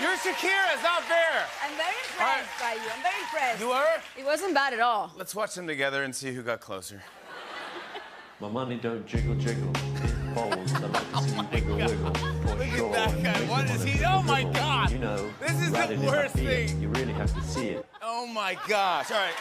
You're Shakira's out there. fair. I'm very impressed right. by you. I'm very impressed. You are? It wasn't bad at all. Let's watch them together and see who got closer. My money don't jiggle jiggle. It falls. I like to see you wiggle wiggle. Look Look at that guy. What is he- oh my. God. You know. This is the worst thing. You really have to see it. Oh my gosh. All right.